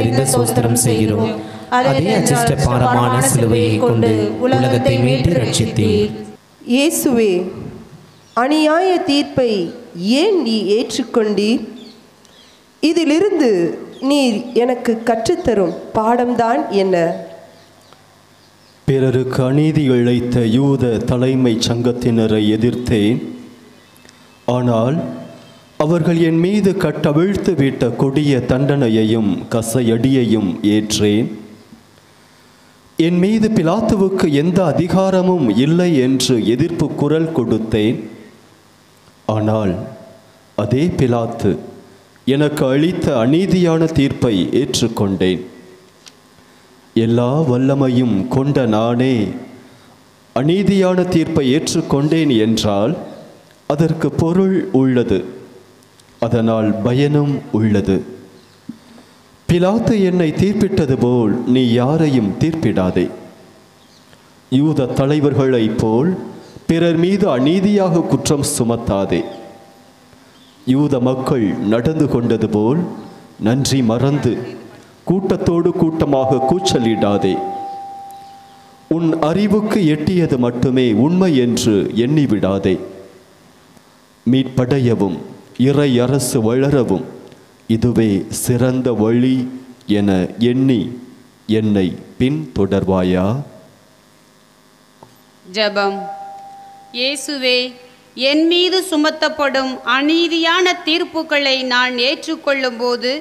அறிந்த சோஸ்திரம் செய்கிறோம்? அதே அச்சிஷ்ட பாரமான சிலுவையை கொண்டு உலகத்தை மீட்டு ரட்சித்தீர். இயேசுவே அநியாய தீர்ப்பை ஏன் நீ ஏற்றுக்கொண்டீர்? இதிலிருந்து நீர் எனக்கு கற்றுத்தரும் பாடம்தான் என்ன? பிறருக்கு அநீதி இழைத்த யூத தலைமை சங்கத்தினரை எதிர்த்தேன். ஆனால் அவர்கள் என் மீது கட்டவிழ்த்து விட்ட கொடிய தண்டனையையும் கசையடியையும் ஏற்றேன். என் மீது பிலாத்துவுக்கு எந்த அதிகாரமும் இல்லை என்று எதிர்ப்பு குரல் கொடுத்தேன். ஆனால் அதே பிலாத்து எனக்கு அளித்த அநீதியான தீர்ப்பை ஏற்றுக்கொண்டேன். எல்லா வல்லமையும் கொண்ட நானே அநீதியான தீர்ப்பை ஏற்றுக்கொண்டேன் என்றால் அதற்கு பொருள் உள்ளது. அதனால் பயனும் உள்ளது. பிலாத்து என்னை தீர்ப்பிட்டது போல் நீ யாரையும் தீர்ப்பிடாதே. யூத தலைவர்களைப் போல் பிறர் மீது அநீதியாக குற்றம் சுமத்தாதே. யூத மக்கள் நடந்து கொண்டது போல் நன்றி மறந்து கூட்டத்தோடு கூட்டமாக கூச்சலிடாதே. உன் அறிவுக்கு எட்டியது மட்டுமே உண்மை என்று எண்ணிவிடாதே. மீட்படையவும் இறை அரசு வளரவும். இதுவே சிறந்த வழி என எண்ணி என்னை பின்தொடர்வாயா? ஜெபம். இயேசுவே என் மீது சுமத்தப்படும் அநீதியான தீர்ப்புகளை நான் ஏற்றுக்கொள்ளும் போது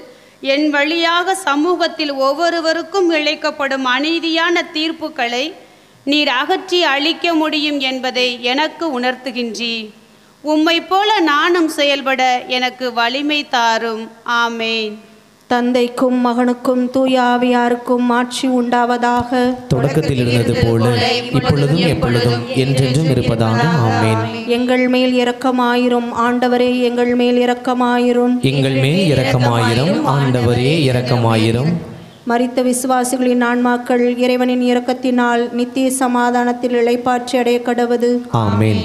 என் வழியாக சமூகத்தில் ஒவ்வொருவருக்கும் இழைக்கப்படும் அநீதியான தீர்ப்புகளை நீர் அகற்றி அழிக்க முடியும் என்பதை எனக்கு உணர்த்துகின்றீர். உம்மைப் போல நானும் செயல்பட எனக்கு வலிமை தாரும். ஆமேன். தந்தைக்கும் மகனுக்கும் தூய ஆவியாருக்கும் ஆட்சி உண்டாவதாக. தொடக்கத்தில் இருந்தது போல இப்பொழுதும் எப்பொழுதும் என்றென்றும் இருப்பதாக ஆமேன். எங்கள் மேல் இரக்கமாயிரும் ஆண்டவரே எங்கள் மேல் இரக்கமாயிரும். எங்கள் மேல் இரக்கமாயிரம் ஆண்டவரே இரக்கமாயிரம். மரித்த விசுவாசிகளின் ஆன்மாக்கள் இறைவனின் இரக்கத்தினால் நித்திய சமாதானத்தில் இளைப்பாற்றி அடைய கடவது ஆமேன்.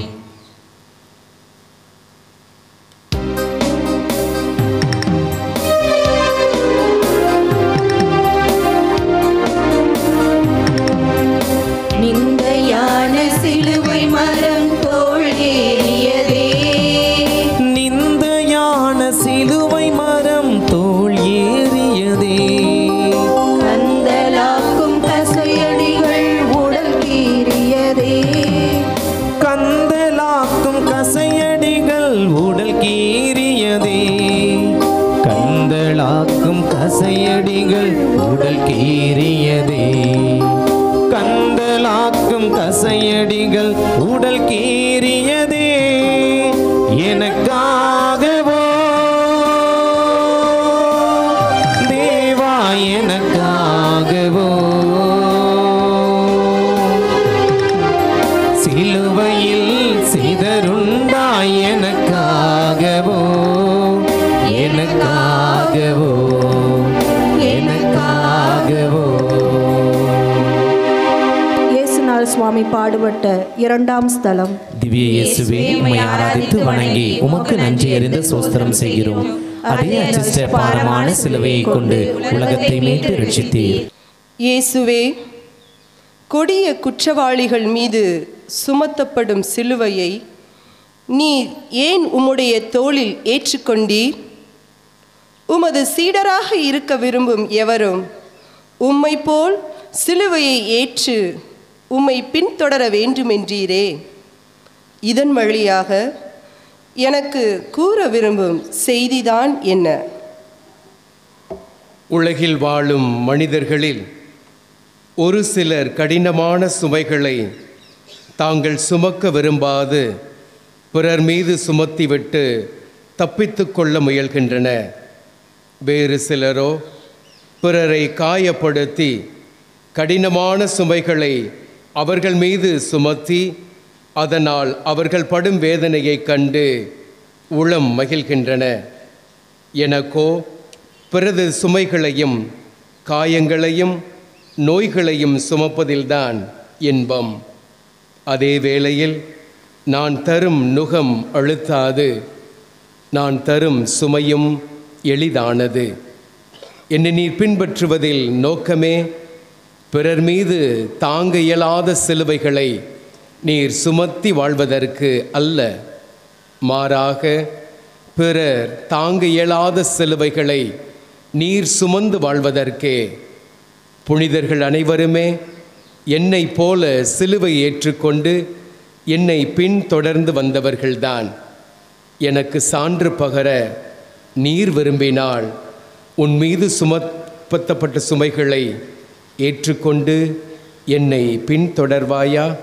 பாடுபட்ட இரண்டாம் ஸ்தலம். திவ்ய இயேசுவே உம்மை ஆராதித்து வணங்கி உமக்கு நன்றி அறிந்த சோஸ்திரம் செய்கிறோம். அதே அச்சிஷ்ட பாரமான சிலுவையை கொண்டு உலகத்தை மீட்டு ரட்சித்தீர். இயேசுவே கொடிய குற்றவாளிகள் மீது சுமத்தப்படும் சிலுவையை நீர் ஏன் உம்முடைய தோளில் ஏற்றுக்கொண்டீர்? உமது சீடராக இருக்க விரும்பும் எவரும் உம்மை போல் சிலுவையை ஏற்று உம்மை பின்தொடர வேண்டுமென்றீரே. இதன் வழியாக எனக்கு கூற விரும்பும் செய்திதான் என்ன? உலகில் வாழும் மனிதர்களில் ஒரு சிலர் கடினமான சுமைகளை தாங்கள் சுமக்க விரும்பாது பிறர் மீது சுமத்திவிட்டு தப்பித்து கொள்ள முயல்கின்றன. வேறு சிலரோ பிறரை காயப்படுத்தி கடினமான சுமைகளை அவர்கள் மீது சுமத்தி அதனால் அவர்கள் படும் வேதனையைக் கண்டு உளம் மகிழ்கின்றன. எனக்கோ பிறது சுமைகளையும் காயங்களையும் நோய்களையும் சுமப்பதில்தான் இன்பம். அதே வேளையில் நான் தரும் நுகம் அழுத்தாது நான் தரும் சுமையும் எளிதானது. என்னை நீர் பின்பற்றுவதில் நோக்கமே பிறர் மீது தாங்க இயலாத சிலுவைகளை நீர் சுமத்தி வாழ்வதற்கு அல்ல. மாறாக பிறர் தாங்க இயலாத சிலுவைகளை நீர் சுமந்து வாழ்வதற்கே புனிதர்கள் அனைவருமே என்னை போல சிலுவை ஏற்றுக்கொண்டு என்னை பின்தொடர்ந்து வந்தவர்கள்தான். எனக்கு சான்று பகர நீர் விரும்பினால் உன் மீது சுமத்தப்பட்ட சுமைகளை ஏற்றுக்கொண்டு என்னை பின்தொடர்வாயா?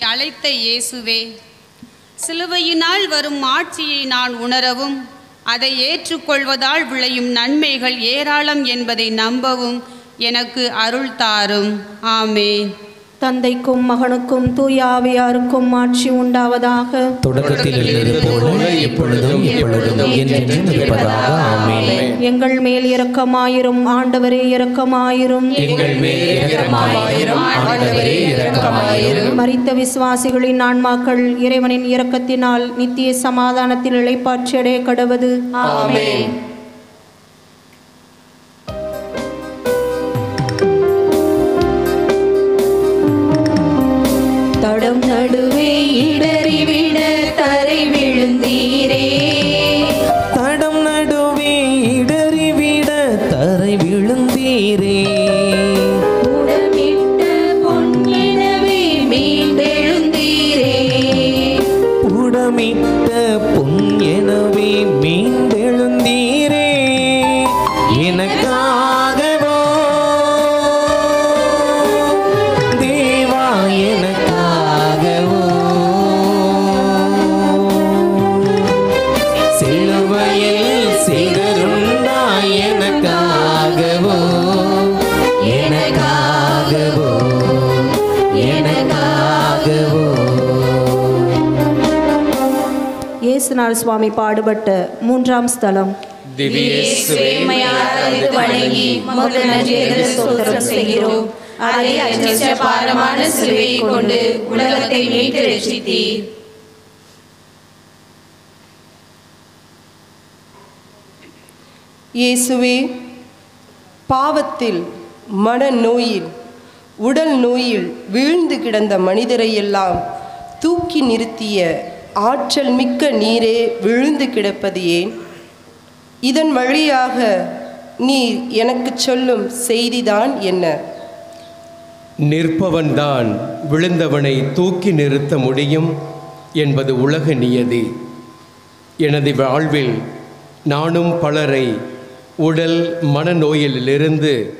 அழைத்த இயேசுவே சிலுவையினால் வரும் ஆட்சியை நான் உணரவும் அதை ஏற்றுக்கொள்வதால் விளையும் நன்மைகள் ஏராளம் என்பதை நம்பவும் எனக்கு அருள் தாரும். ஆமே தந்தைக்கும் மகனுக்கும் தூய ஆவியாருக்கும் ஆட்சி உண்டாவதாக. தொடக்கத்தில் இருந்தது போல இப்பொழுதும் எப்பொழுதும் என்றென்றும் இருப்பதாக. ஆமென். எங்கள் மேல் இரக்கமாயிரும் ஆண்டவரே இரக்கமாயிரும். எங்கள் மேல் இரக்கமாயிரும் ஆண்டவரே இரக்கமாயிரும். மரித்த விசுவாசிகளின் ஆன்மாக்கள் இறைவனின் இரக்கத்தினால் நித்திய சமாதானத்தில் இளைப்பாற்றி அடைய கடவது. ஆமென். தடம் நடுவே இடறிவிட தரை விழுந்தீரே. இயேசுநாள் சுவாமி பாடுபட்ட மூன்றாம் ஸ்தலம். அதே அச்ச பாரமான சிலுவையை கொண்டு உலகத்தை மீட்டு ரட்சித்தீர். இயேசுவே பாவத்தில் மனநோயில் உடல் நோயில் வீழ்ந்து கிடந்த மனிதரையெல்லாம் தூக்கி நிறுத்திய ஆற்றல் மிக்க நீரே விழுந்து கிடப்பது ஏன்? இதன் வழியாக நீர் எனக்கு சொல்லும் செய்திதான் என்ன? நிற்பவன்தான் விழுந்தவனை தூக்கி நிறுத்த முடியும் என்பது உலக நியதி. எனது வாழ்வில் நானும் பலரை உடல் மனநோயிலிருந்து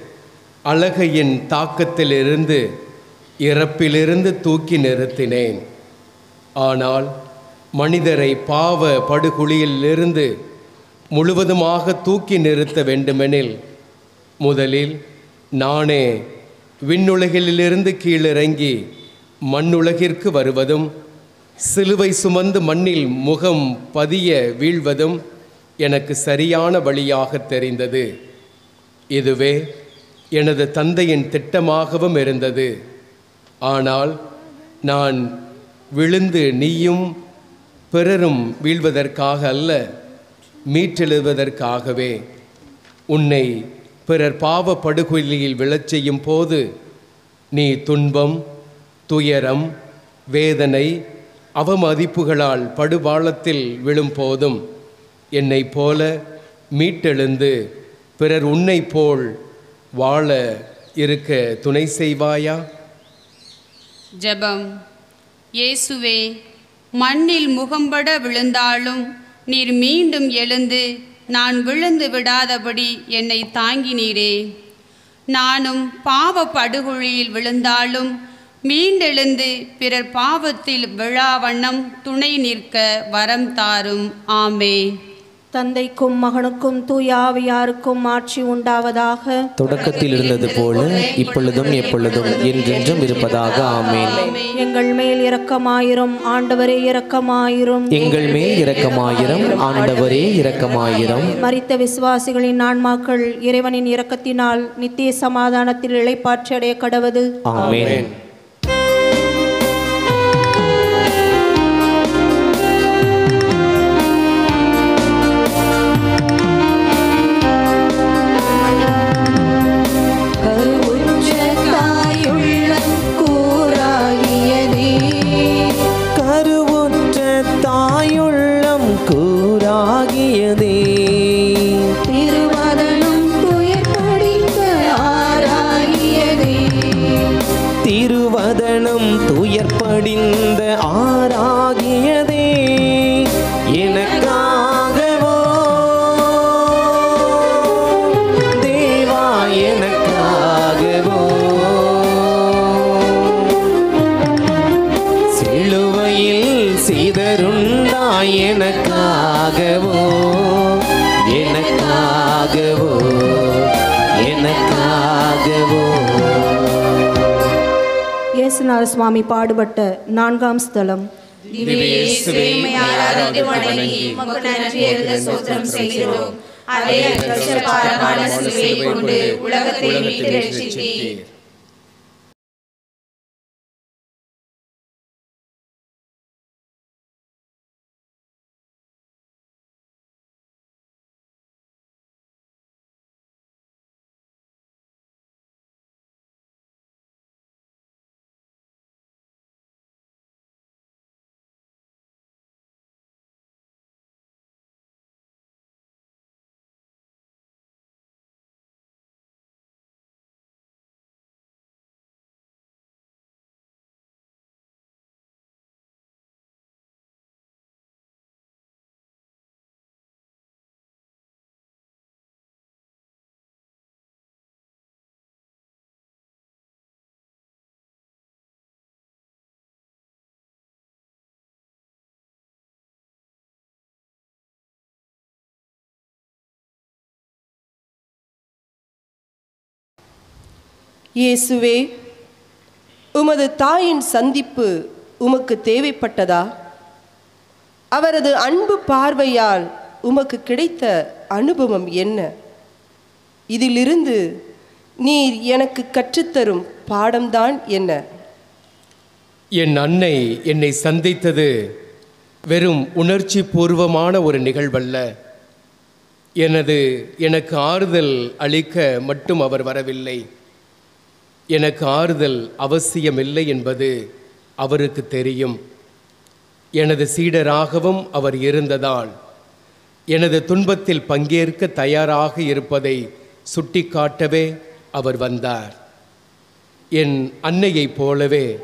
அழகையின் தாக்கத்திலிருந்து இறப்பிலிருந்து தூக்கி நிறுத்தினேன். ஆனால் மனிதரை பாவ படுகுழியிலிருந்து முழுவதுமாக தூக்கி நிறுத்த வேண்டுமெனில் முதலில் நானே விண்ணுலகிலிருந்து கீழிறங்கி மண்ணுலகிற்கு வருவதும் சிலுவை சுமந்து மண்ணில் முகம் பதிய வீழ்வதும் எனக்கு சரியான வழியாக தெரிந்தது. இதுவே எனது தந்தையின் திட்டமாகவும் இருந்தது. ஆனால் நான் விழுந்து நீயும் பிறரும் வீழ்வதற்காக அல்ல மீட்டெழுவதற்காகவே. உன்னை பிறர் பாவ படுகொலியில் விழச் செய்யும் போது நீ துன்பம் துயரம் வேதனை அவமதிப்புகளால் படுபாளத்தில் விழும்போதும் என்னை என்னைப் போல மீட்டெழுந்து பிறர் உன்னைப் போல் வாழ இருக்க துணை செய்வாயா? ஜபம். இயேசுவே மண்ணில் முகம்பட விழுந்தாலும் நீர் மீண்டும் எழுந்து நான் விழுந்து விடாதபடி என்னை தாங்கினீரே. நானும் பாவ படுகொழியில் விழுந்தாலும் மீண்டெழுந்து பிறர் பாவத்தில் விழாவண்ணம் துணை நிற்க வரம் தாரும். ஆமே தந்தைக்கும் மகனுக்கும் தூய ஆவியாருக்கும் ஆட்சி உண்டாவதாக. தொடக்கத்தில் இருந்தது போல இப்பொழுதும் எப்பொழுதும் என்றென்றும் இருப்பதாக. ஆமேன். எங்கள் மேல் இரக்கமாயிரும் ஆண்டவரே இரக்கமாயிரும். எங்கள் மேல் இரக்கமாயிரம் ஆண்டவரே இரக்கமாயிரம். மரித்த விசுவாசிகளின் ஆன்மாக்கள் இறைவனின் இரக்கத்தினால் நித்திய சமாதானத்தில் இளைப்பாற்றி அடைய கடவது. ஆமேன். இயேசுநாத சுவாமி பாடுபட்ட நான்காம் ஸ்தலம். திவ்யேசுவே, இயேசுவே உமது தாயின் சந்திப்பு உமக்கு தேவைப்பட்டதா? அவரது அன்பு பார்வையால் உமக்கு கிடைத்த அனுபவம் என்ன? இதிலிருந்து நீர் எனக்கு கற்றுத்தரும் பாடம்தான் என்ன? என் அன்னை என்னை சந்தித்தது வெறும் உணர்ச்சி பூர்வமான ஒரு நிகழ்வல்ல. எனது எனக்கு ஆறுதல் அளிக்க மட்டும் அவர் வரவில்லை. எனக்கு ஆறுதல் அவசியமில்லை என்பது அவருக்கு தெரியும். எனது சீடராகவும் அவர் இருந்ததால் எனது துன்பத்தில் பங்கேற்க தயாராக இருப்பதை சுட்டிக்காட்டவே அவர் வந்தார். என் அன்னையைப் போலவே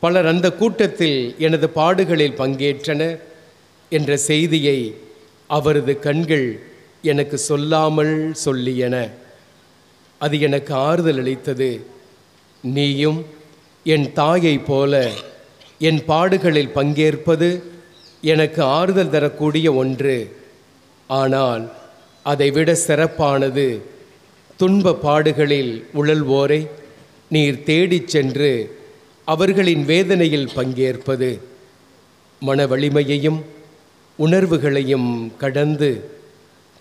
பலர் அந்த கூட்டத்தில் எனது பாடுகளில் பங்கேற்றனர் என்ற செய்தியை அவரது கண்கள் எனக்கு சொல்லாமல் சொல்லியன. அது எனக்கு ஆறுதல் அளித்தது. நீயும் என் தாயைப் போல என் பாடுகளில் பங்கேற்பது எனக்கு ஆறுதல் தரக்கூடிய ஒன்று. ஆனால் அதைவிட சிறப்பானது துன்ப பாடுகளில் உழல்வோரை நீர் தேடிச் சென்று அவர்களின் வேதனையில் பங்கேற்பது. மன வலிமையையும் உணர்வுகளையும் கடந்து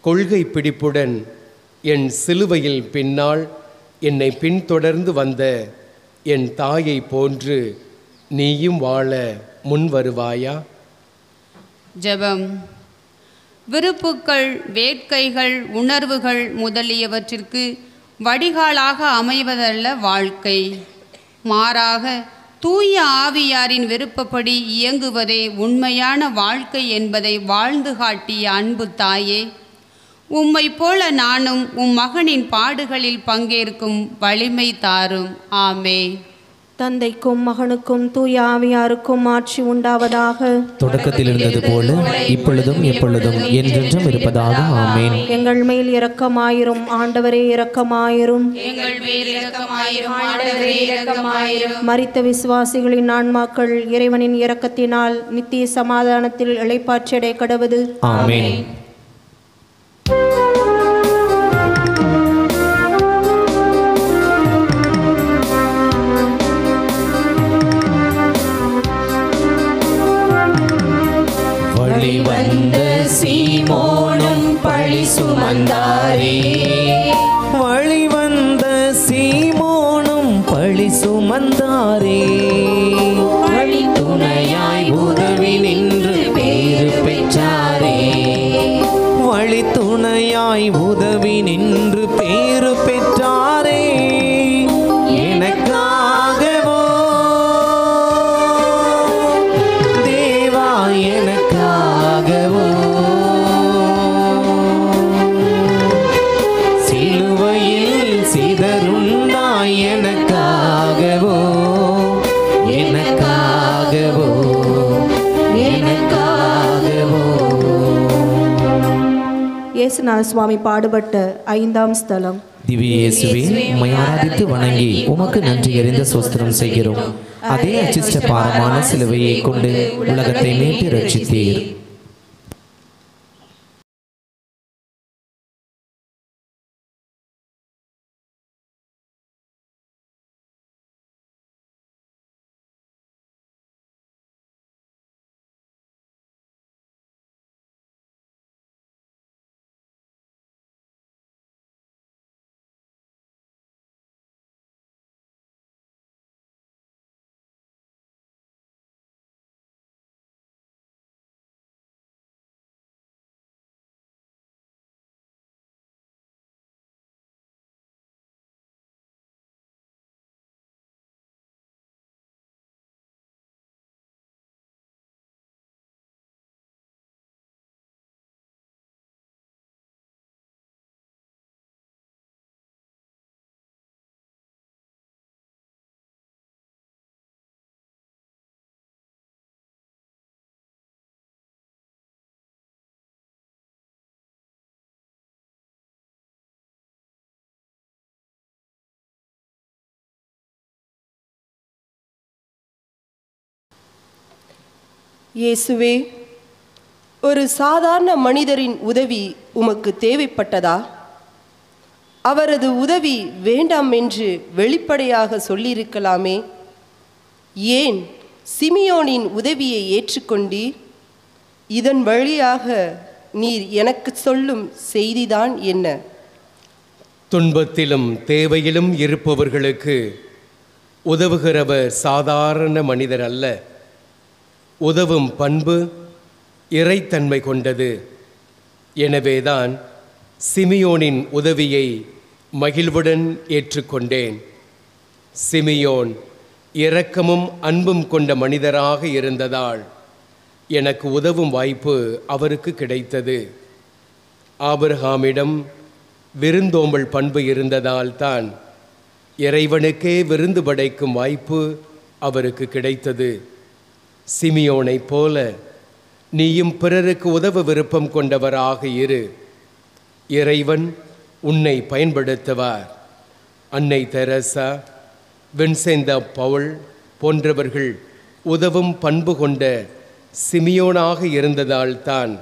கொள்கை பிடிப்புடன் என் சிலுவையில் பின்னால் என்னை பின்தொடர்ந்து வந்த என் தாயை போன்று நீயும் வாழ முன் வருவாயா? ஜெபம். விருப்புக்கள் வேட்கைகள் உணர்வுகள் முதலியவற்றிற்கு வடிகாலாக அமைவதல்ல வாழ்க்கை. மாறாக தூய ஆவியாரின் விருப்பப்படி இயங்குவதே உண்மையான வாழ்க்கை என்பதை வாழ்ந்து காட்டிய அன்பு தாயே உம்மைப் போல நானும் உம் மகனின் பாடுகளில் பங்கேற்கும் வலிமை தாரும். ஆமே தந்தைக்கும் மகனுக்கும் தூய ஆவியாருக்கும் ஆட்சி உண்டாவதாக. தொடக்கத்தில் இருந்தது போல இப்பொழுதும் எப்பொழுதும் என்றென்றும் இருப்பதாக. ஆமேன். எங்கள் மேல் இரக்கமாயிரும் ஆண்டவரே இரக்கமாயிரும். எங்கள் மேல் இரக்கமாயிரும் ஆண்டவரே இரக்கமாயிரும். மரித்த விசுவாசிகளின் ஆன்மாக்கள் இறைவனின் இரக்கத்தினால் நித்திய சமாதானத்தில் இளைப்பாற்றடை கடவுது. ஆமேன். mandari சுவாமி பாடுபட்ட ஐந்தாம் ஸ்தலம். திவ்யேசுவே உம்மை ஆராதித்து வணங்கி உமக்கு நன்றி எறிந்த சோஸ்திரம் செய்கிறோம். அதே அச்சிஷ்ட பாரமான சிலுவையை கொண்டு உலகத்தை மீட்டு ரட்சித்தீர். இயேசுவே ஒரு சாதாரண மனிதரின் உதவி உமக்கு தேவைப்பட்டதா? அவரது உதவி வேண்டாம் என்று வெளிப்படையாக சொல்லியிருக்கலாமே. ஏன் சிமியோனின் உதவியை ஏற்றுக்கொண்டீர்? இதன் வழியாக நீர் எனக்கு சொல்லும் செய்திதான் என்ன? துன்பத்திலும் தேவையிலும் இருப்பவர்களுக்கு உதவுகிறவர் சாதாரண மனிதர் அல்ல. உதவும் பண்பு இறைத்தன்மை கொண்டது. எனவேதான் சிமியோனின் உதவியை மகிழ்வுடன் ஏற்றுக்கொண்டேன். சிமியோன் இரக்கமும் அன்பும் கொண்ட மனிதராக இருந்ததால் எனக்கு உதவும் வாய்ப்பு அவருக்கு கிடைத்தது. ஆபிரஹாமிடம் விருந்தோம்பல் பண்பு இருந்ததால் தான் இறைவனுக்கே விருந்து படைக்கும் வாய்ப்பு அவருக்கு கிடைத்தது. சிமியோனைப் போல நீயும் பிறருக்கு உதவ விருப்பம் கொண்டவராக இரு. இறைவன் உன்னை பயன்படுத்துவார். அன்னை தெரசா வின்செந்த பவுல் போன்றவர்கள் உதவும் பண்பு கொண்ட சிமியோனாக இருந்ததால்தான்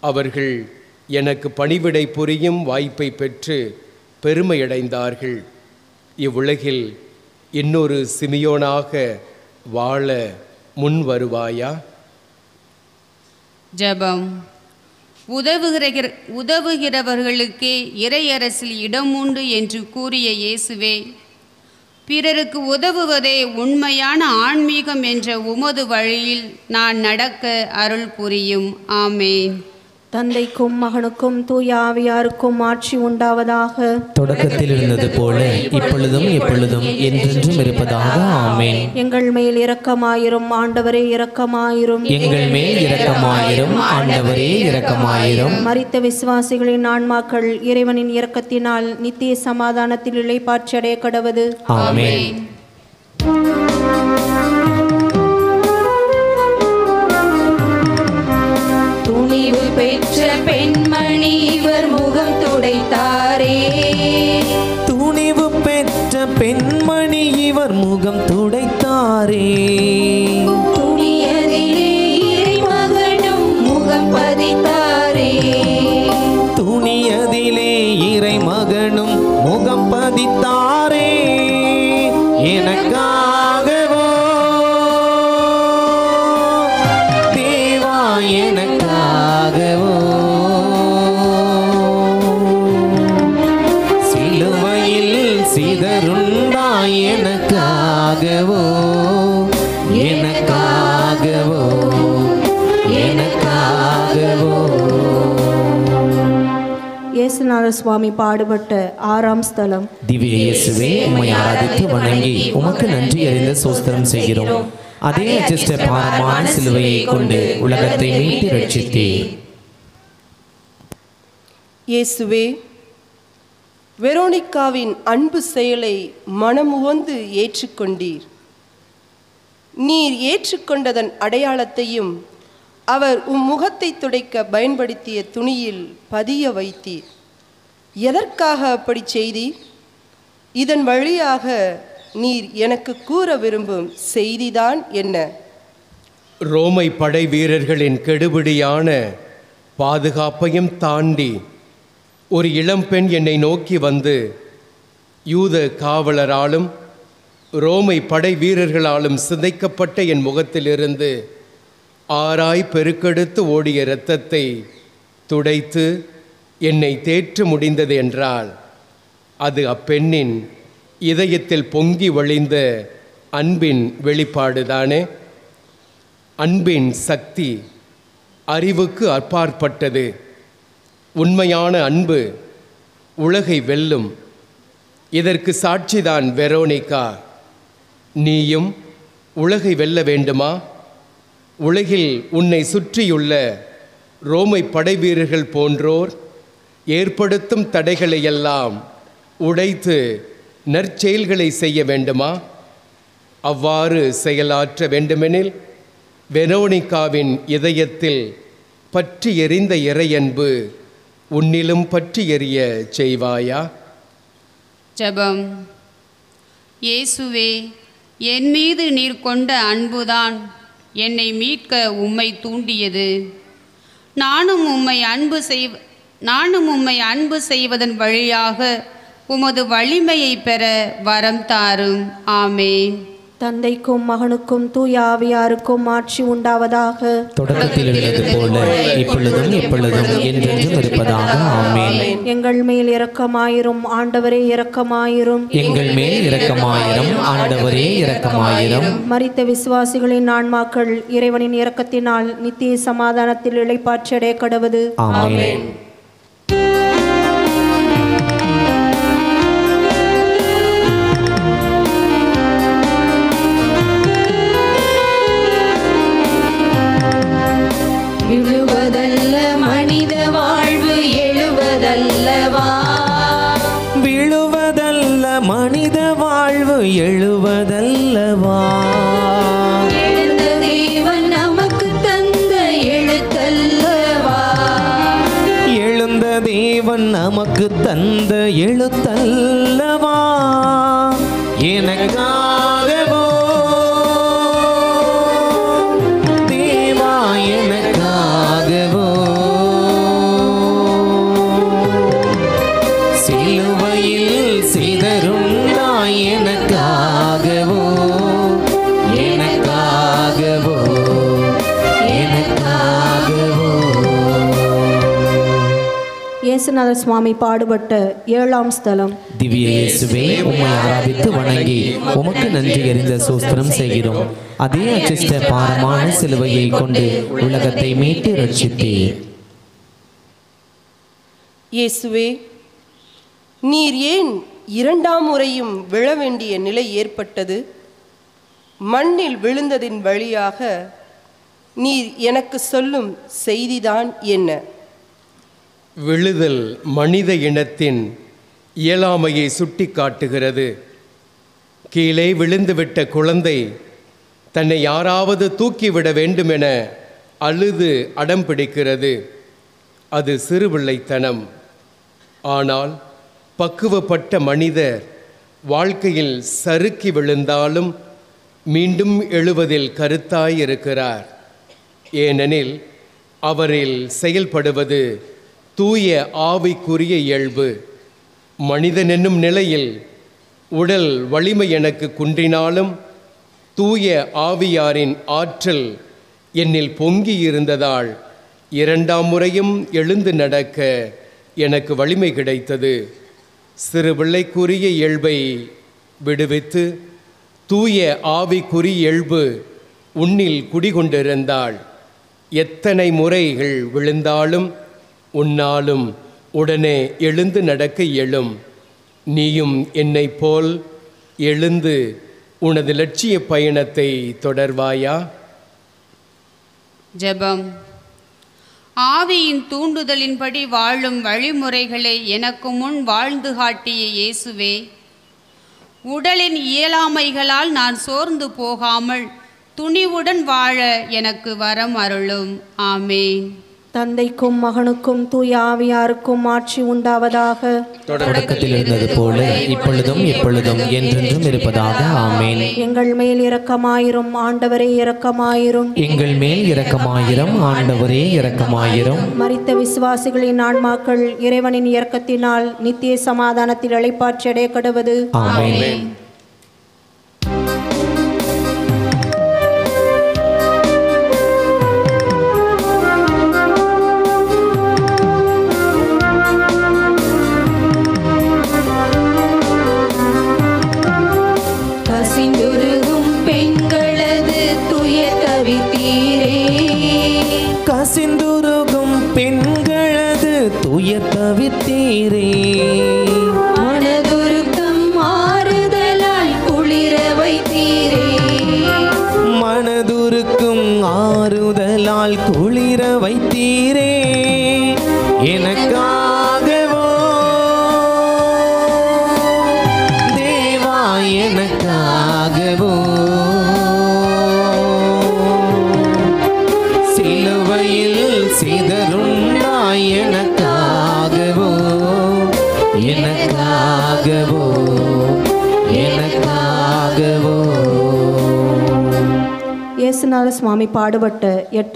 அவர்கள் எனக்கு பணிவிடை புரியும் வாய்ப்பை பெற்று பெருமையடைந்தார்கள். இவ்வுலகில் இன்னொரு சிமியோனாக வாழ முன் வருவாயா? ஜெபம். உதவுகிற உதவுகிறவர்களுக்கே இறையரசில் இடம் உண்டு என்று கூறிய இயேசுவே பிறருக்கு உதவுவதே உண்மையான ஆன்மீகம் என்ற உமது வழியில் நான் நடக்க அருள் புரியும். ஆமேன். தந்தைக்கும் மகனுக்கும் தூய ஆவியாருக்கும் ஆட்சி உண்டாவதாக. தொடக்கத்தில் இருந்தது போல இப்பொழுதும் எப்பொழுதும் என்றென்றும் இருப்பதாக. ஆமேன். எங்கள் மேல் இரக்கமாயிரும் ஆண்டவரே இரக்கமாயிரும். எங்கள் மேல் இரக்கமாயிரும் ஆண்டவரே இரக்கமாயிரும். மரித்த விசுவாசிகளின் ஆன்மாக்கள் இறைவனின் இரக்கத்தினால் நித்திய சமாதானத்தில் இளைப்பாற்றடைய கடவது. ஆமேன். துணிவு பெற்ற பெண்மணி இவர் முகம் துடைத்தாரே. துணிவு பெற்ற பெண்மணி இவர் முகம் துடைத்தாரே. இயேசுநாத சுவாமி பாடுபட்ட ஆறாம் ஸ்தலம். திவ்ய இயேசுவே உம்மை ஆராதித்து வணங்கி உமக்கு நன்றி அறிந்த சோஸ்திரம் செய்கிறோம். அதே அஜிஷ்ட பாரமான சிலுவையை கொண்டு உலகத்தை மீட்டு ரட்சித்தீர். இயேசுவே வெரோனிக்காவின் அன்பு செயலை மனமுவந்து ஏற்றுக்கொண்டீர். நீர் ஏற்றுக்கொண்டதன் அடையாளத்தையும் அவர் உம் முகத்தை துடைக்க பயன்படுத்திய துணியில் பதிய வைத்தீர். எதற்காக அப்படி செய்தி? இதன் வழியாக நீர் எனக்கு கூற விரும்பும் செய்திதான் என்ன? ரோமை படை வீரர்களின் கெடுபிடியான பாதுகாப்பையும் தாண்டி ஒரு இளம்பெண் என்னை நோக்கி வந்து யூத காவலராலும் ரோமை படை வீரர்களாலும் சிதைக்கப்பட்ட என் முகத்திலிருந்து ஆராய் பெருக்கெடுத்து ஓடிய இரத்தத்தை துடைத்து என்னை தேற்ற முடிந்தது என்றால் அது அப்பெண்ணின் இதயத்தில் பொங்கி வழிந்த அன்பின் வெளிப்பாடுதானே அன்பின் சக்தி அறிவுக்கு அப்பாற்பட்டது. உண்மையான அன்பு உலகை வெல்லும். இதற்கு சாட்சிதான் வெரோனிகா. நீயும் உலகை வெல்ல வேண்டுமா? உலகில் உன்னை சுற்றியுள்ள ரோமை படைவீரர்கள் போன்றோர் ஏற்படுத்தும் தடைகளை எல்லாம் உடைத்து நற்செயல்களை செய்ய வேண்டுமா? அவ்வாறு செயலாற்ற வேண்டுமெனில் வெரோனிகாவின் இதயத்தில் பற்றி எறிந்த இறையன்பு உன்னிலும் பற்றி எறிய செய்வாயா? ஜபம். இயேசுவே என் மீது நீர் கொண்ட அன்புதான் என்னை மீட்க உம்மை தூண்டியது. நானும் உம்மை அன்பு செய் நானும் உம்மை அன்பு செய்வதன் வழியாக உமது வலிமையை பெற வரம் தாரும். ஆமேன். தந்தைக்கும் மகனுக்கும் தூய ஆவியாருக்கும் ஆட்சி உண்டாவதாக. தொடக்கத்தில் இருந்தது போல இப்பொழுதும் எப்பொழுதும் என்றென்றும் இருப்பதாக. ஆமேன். எங்கள் மேல் இரக்கமாயிரும் ஆண்டவரே இரக்கமாயிரும். எங்கள் மேல் இரக்கமாயிரம் ஆண்டவரே இரக்கமாயிரம். மரித்த விசுவாசிகளின் ஆன்மாக்கள் இறைவனின் இரக்கத்தினால் நித்திய சமாதானத்தில் இளைப்பாற்றடைய கடவது. ஆமென். விழுவதல்ல மனித வாழ்வு எழுவதல்லவா? விழுவதல்ல மனித வாழ்வு எழுவதல்லவா? எழுந்த தேவன் நமக்கு தந்த எழுத்தல்லவா? இயேசுநாதர் சுவாமி பாடுபட்ட ஏழாம் ஸ்தலம். திவ்ய இயேசுவே உம்மை ஆராதித்து வணங்கி உமக்கு நன்றி அறிந்த சோஸ்திரம் செய்கிறோம். அதே அச்சிஷ்ட பாரமான சிலுவையை கொண்டு உலகத்தை மீட்டு ரட்சித்தீர் இயேசுவே நீர் ஏன் இரண்டாம் முறையும் விழ வேண்டிய நிலை ஏற்பட்டது? மண்ணில் விழுந்ததின் வழியாக நீர் எனக்கு சொல்லும் செய்திதான் என்ன? விழுதல் மனித இனத்தின் இயலாமையை சுட்டி காட்டுகிறது கீழே விழுந்துவிட்ட குழந்தை தன்னை யாராவது தூக்கிவிட வேண்டுமென அழுது அடம் பிடிக்கிறது. அது சிறுபிள்ளைத்தனம் ஆனால் பக்குவப்பட்ட மனிதர் வாழ்க்கையில் சறுக்கி விழுந்தாலும் மீண்டும் எழுவதில் கருத்தாயிருக்கிறார் ஏனெனில் அவரில் செயல்படுவது தூய ஆவிக்குரிய இயல்பு. மனிதன் என்னும் நிலையில் உடல் வலிமை எனக்கு குன்றினாலும் தூய ஆவியாரின் ஆற்றல் என்னில் பொங்கி இருந்ததால் இரண்டாம் முறையும் எழுந்து நடக்க எனக்கு வலிமை கிடைத்தது. சிறு பிள்ளைக்குரிய இயல்பை விடுவித்து தூய ஆவிக்குரிய இயல்பு உன்னில் குடிகொண்டிருந்தாள் எத்தனை முறைகள் விழுந்தாலும் உன்னாலும் உடனே எழுந்து நடக்க இயலும். நீயும் என்னைப் போல் எழுந்து உனது லட்சிய பயணத்தை தொடர்வாயா? ஜெபம். ஆவியின் தூண்டுதலின்படி வாழும் வழிமுறைகளை எனக்கு முன் வாழ்ந்து காட்டிய இயேசுவே. உடலின் இயலாமைகளால் நான் சோர்ந்து போகாமல் துணிவுடன் வாழ எனக்கு வரம் அருளும். ஆமேன். தந்தைக்கும் மகனுக்கும் தூய ஆவியாருக்கும் ஆட்சி உண்டாவதாக. தொடக்கத்தில் இருந்தது போல இப்பொழுதும் எப்பொழுதும் என்றென்றும் இருப்பதாக. ஆமேன். எங்கள் மேல் இரக்கமாயிரும் ஆண்டவரே இரக்கமாயிரும். எங்கள் மேல் இரக்கமாயிரம் ஆண்டவரே இரக்கமாயிரம். மரித்த விசுவாசிகளின் ஆன்மாக்கள் இறைவனின் இரக்கத்தினால் நித்திய சமாதானத்தில் இளைப்பாற்றி அடையக்கடுவது ஆமென்.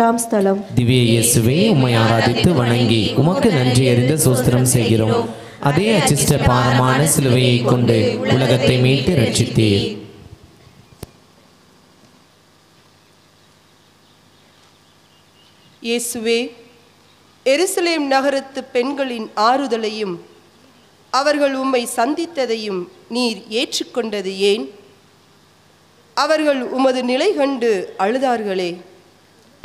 எட்டாம் ஸ்தலம். திவ்ய இயேசுவே உம்மை ஆராதித்து வணங்கி உமக்கு நன்றி அறிந்த சோஸ்திரம் செய்கிறோம். அதே அச்சிஷ்ட பாரமான சிலுவையை கொண்டு உலகத்தை மீட்டு ரட்சித்தீர் இயேசுவே எருசலேம் நகரத்து பெண்களின் ஆறுதலையும் அவர்கள் உம்மை சந்தித்ததையும் நீர் ஏற்றுக்கொண்டது ஏன்? அவர்கள் உமது நிலை கண்டு அழுதார்களே.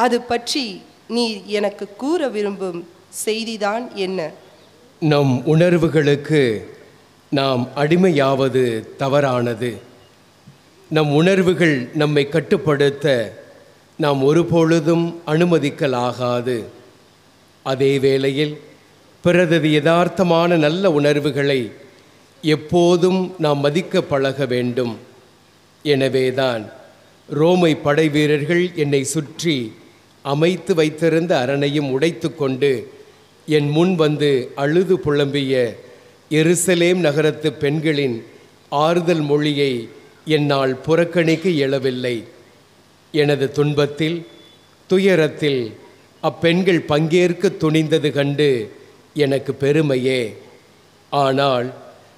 அது பற்றி நீ எனக்கு கூற விரும்பும் செய்திதான் என்ன? நம் உணர்வுகளுக்கு நாம் அடிமையாவது தவறானது. நம் உணர்வுகள் நம்மை கட்டுப்படுத்த நாம் ஒருபொழுதும் அனுமதிக்கலாகாது. அதே வேளையில் பிறரது யதார்த்தமான நல்ல உணர்வுகளை எப்போதும் நாம் மதிக்க பழக வேண்டும். எனவேதான் ரோமை படை வீரர்கள் என்னை சுற்றி அமைத்து வைத்திருந்த அரணையும் உடைத்து கொண்டு என் முன் வந்து அழுது புலம்பிய எருசலேம் நகரத்து பெண்களின் ஆறுதல் மொழியை என்னால் புறக்கணிக்க இயலவில்லை. எனது துன்பத்தில் துயரத்தில் அப்பெண்கள் பங்கேற்க துணிந்தது கண்டு எனக்கு பெருமையே. ஆனால்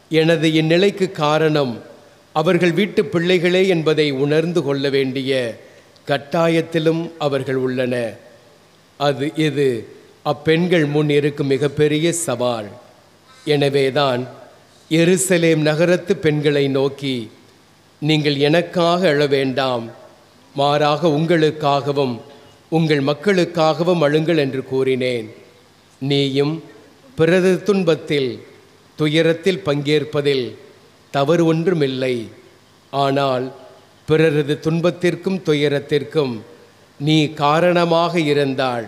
எனது இந்நிலைக்கு காரணம் அவர்கள் வீட்டு பிள்ளைகளே என்பதை உணர்ந்து கொள்ள வேண்டிய கட்டாயத்திலும் அவர்கள் உள்ளன. அது இது அப்பெண்கள் முன் இருக்கும் மிகப்பெரிய சவால். எனவேதான் எருசலேம் நகரத்து பெண்களை நோக்கி நீங்கள் எனக்காக அழ வேண்டாம். மாறாக உங்களுக்காகவும் உங்கள் மக்களுக்காகவும் அழுங்கள் என்று கூறினேன். நீயும் பிறது துன்பத்தில் துயரத்தில் பங்கேற்பதில் தவறு ஒன்றுமில்லை. ஆனால் பிறரது துன்பத்திற்கும் துயரத்திற்கும் நீ காரணமாக இருந்தால்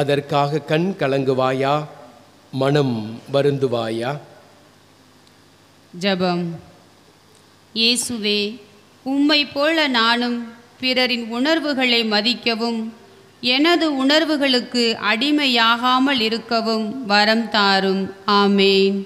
அதற்காக கண் கலங்குவாயா? மனம் வருந்துவாயா? ஜெபம். இயேசுவே உம்மை போல நானும் பிறரின் உணர்வுகளை மதிக்கவும் எனது உணர்வுகளுக்கு அடிமையாகாமல் இருக்கவும் வரம் தாரும். ஆமேன்.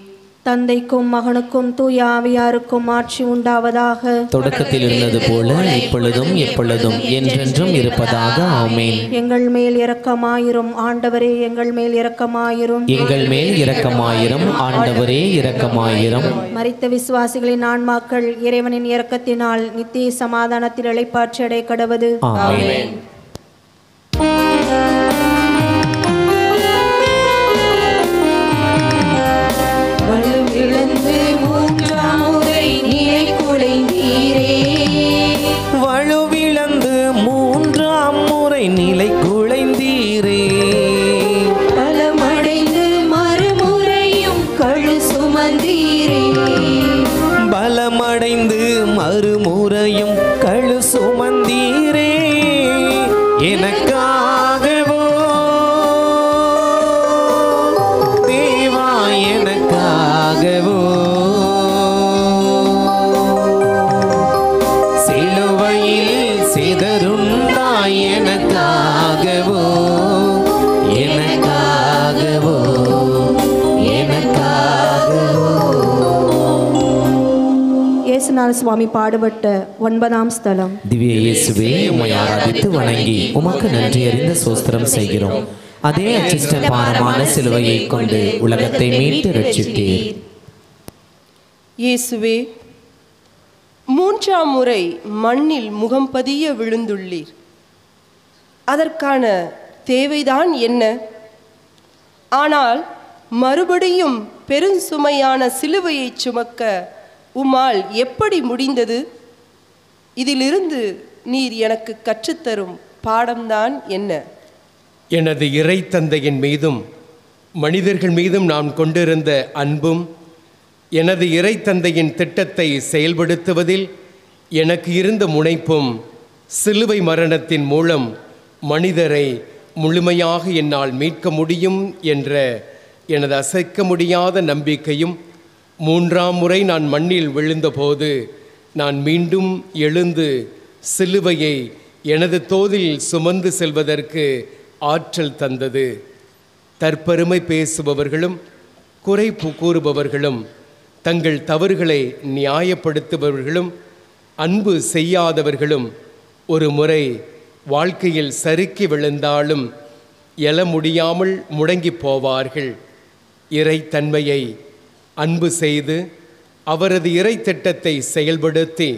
தந்தைக்கும் மகனுக்கும் தூய ஆவியாருக்கும் ஆட்சி உண்டாவதாக. தொடக்கத்தில் இருந்தது போல இப்பொழுதும் எப்பொழுதும் என்றென்றும் இருப்பதாக. ஆமேன். எங்கள் மேல் இரக்கமாயிரும் ஆண்டவரே எங்கள் மேல் இரக்கமாயிரும். எங்கள் மேல் இரக்கமாயிரம் ஆண்டவரே இரக்கமாயிரம். மரித்த விசுவாசிகளின் ஆன்மாக்கள் இறைவனின் இரக்கத்தினால் நித்திய சமாதானத்தில் இளைப்பாற்றி அடைய கடவது ஆமென். இயேசுநாத சுவாமி பாடுபட்ட ஒன்பதாம் ஸ்தலம். திவ்ய இயேசுவே உம்மை ஆராதித்து வணங்கி உமக்கு நன்றி அறிந்த சோஸ்திரம் செய்கிறோம். அதே அச்சிஷ்ட பாரமான சிலுவையை கொண்டு உலகத்தை மீட்டு ரட்சித்தீர். இயேசுவே மூன்றாம் முறை மண்ணில் முகம் பதிய விழுந்துள்ளீர். அதற்கான தேவைதான் என்ன? ஆனால் மறுபடியும் பெருஞ்சுமையான சிலுவையை சுமக்க உமால் எப்படி முடிந்தது? இதிலிருந்து நீர் எனக்கு கற்றுத்தரும் பாடம்தான் என்ன? எனது இறை தந்தையின் மீதும் மனிதர்கள் மீதும் நான் கொண்டிருந்த அன்பும் எனது இறை தந்தையின் திட்டத்தை செயல்படுத்துவதில் எனக்கு இருந்த முனைப்பும் சிலுவை மரணத்தின் மூலம் மனிதரை முழுமையாக என்னால் மீட்க முடியும் என்ற எனது அசைக்க முடியாத நம்பிக்கையும் மூன்றாம் முறை நான் மண்ணில் விழுந்தபோது நான் மீண்டும் எழுந்து சிலுவையை எனது தோதில் சுமந்து செல்வதற்கு ஆற்றல் தந்தது. தற்பெருமை பேசுபவர்களும் குறை கூறுபவர்களும் தங்கள் தவறுகளை நியாயப்படுத்துபவர்களும் அன்பு செய்யாதவர்களும் ஒரு முறை வாழ்க்கையில் சறுக்கி விழுந்தாலும் எழ முடியாமல் முடங்கி போவார்கள். இறைத்தன்மையை அன்பு செய்து அவரது இறை திட்டத்தை செயல்படுத்தி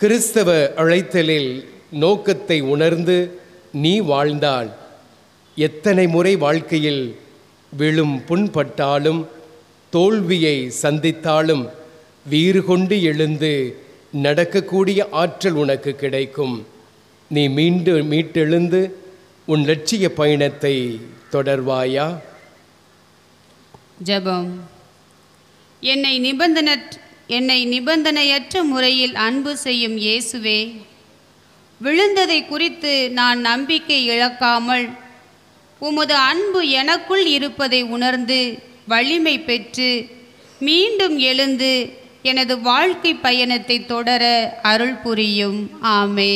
கிறிஸ்தவ அழைத்தலில் நோக்கத்தை உணர்ந்து நீ வாழ்ந்தால் எத்தனை முறை வாழ்க்கையில் விழும் புண்பட்டாலும் தோல்வியை சந்தித்தாலும் வீறு கொண்டு எழுந்து நடக்கக்கூடிய ஆற்றல் உனக்கு கிடைக்கும். நீ மீண்டு மீட்டெழுந்து உன் லட்சிய பயணத்தை தொடர்வாயா? ஜபம். என்னை நிபந்தன என்னை நிபந்தனையற்ற முறையில் அன்பு செய்யும் இயேசுவே. விழுந்ததை குறித்து நான் நம்பிக்கை இழக்காமல் உமது அன்பு எனக்குள் இருப்பதை உணர்ந்து வலிமை பெற்று மீண்டும் எழுந்து எனது வாழ்க்கை பயணத்தை தொடர அருள் புரியும். ஆமே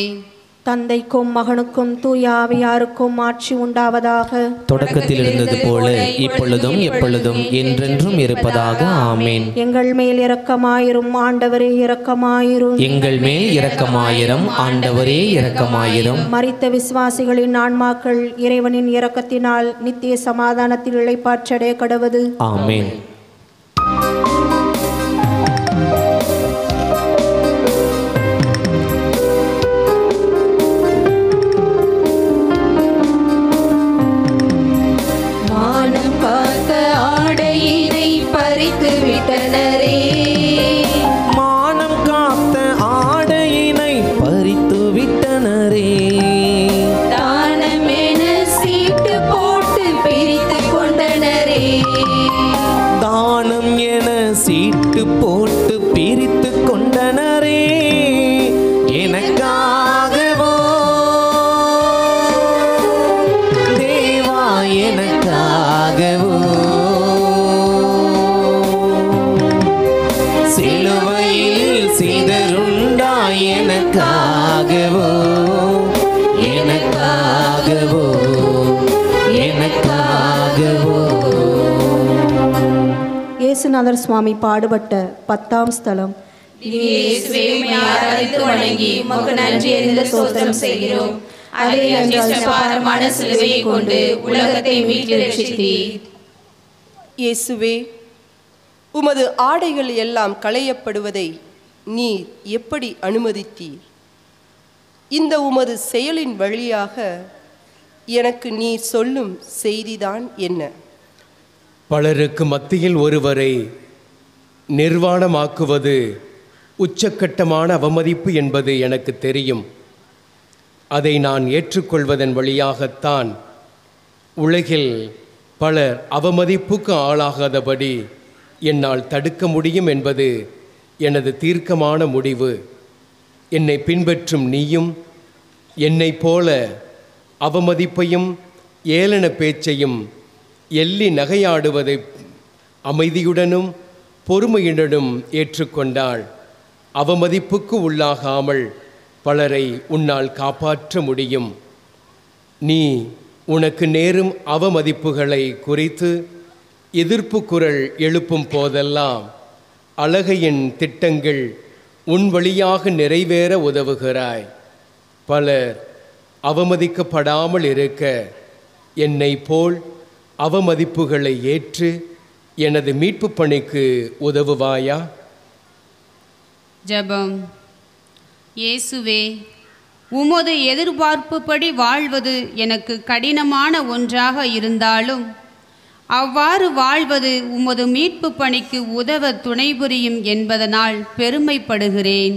தந்தைக்கும் மகனுக்கும் தூய ஆவியாருக்கும் ஆட்சி உண்டாவதாக. தொடக்கத்தில் இருந்தது போல இப்பொழுதும் எப்பொழுதும் என்றென்றும் இருப்பதாக. ஆமேன். எங்கள் மேல் இரக்கமாயிரும் ஆண்டவரே இரக்கமாயிரும். எங்கள் மேல் இரக்கமாயிரம் ஆண்டவரே இரக்கமாயிரம். மரித்த விசுவாசிகளின் ஆன்மாக்கள் இறைவனின் இரக்கத்தினால் நித்திய சமாதானத்தில் இளைப்பாற்றடைய கடவது. ஆமேன். இயேசுநாதர் சுவாமி பாடுபட்ட பத்தாம் ஸ்தலம். இயேசுவே உமது ஆடைகள் எல்லாம் களையப்படுவதை நீர் எப்படி அனுமதித்தீர்? இந்த உமது செயலின் வழியாக எனக்கு நீர் சொல்லும் செய்திதான் என்ன? பலருக்கு மத்தியில் ஒருவரை நிர்வாணமாக்குவது உச்சக்கட்டமான அவமதிப்பு என்பது எனக்கு தெரியும். அதை நான் ஏற்றுக்கொள்வதன் வழியாகத்தான் உலகில் பலர் அவமதிப்புக்கு ஆளாகாதபடி என்னால் தடுக்க முடியும் என்பது எனது தீர்க்கமான முடிவு. என்னை பின்பற்றும் நீயும் என்னைப் போல அவமதிப்பையும் ஏளன பேச்சையும் எள்ளி நகையாடுவதை அமைதியுடனும் பொறுமையுடனும் ஏற்றுக்கொண்டாள். அவமதிப்புக்கு உள்ளாகாமல் பலரை உன்னால் காப்பாற்ற முடியும். நீ உனக்கு நேரும் அவமதிப்புகளை குறித்து எதிர்ப்பு குரல் எழுப்பும் போதெல்லாம் அழகையின் திட்டங்கள் உன் வழியாக நிறைவேற உதவுகிறாய். பலர் அவமதிக்கப்படாமல் இருக்க என்னை போல் அவமதிப்புகளை ஏற்று எனது மீட்பு பணிக்கு உதவுவாயா? ஜெபம். இயேசுவே உமது எதிர்பார்ப்புப்படி வாழ்வது எனக்கு கடினமான ஒன்றாக இருந்தாலும் அவ்வாறு வாழ்வது உமது மீட்பு பணிக்கு உதவ துணைபுரியும் என்பதனால் பெருமைப்படுகிறேன்.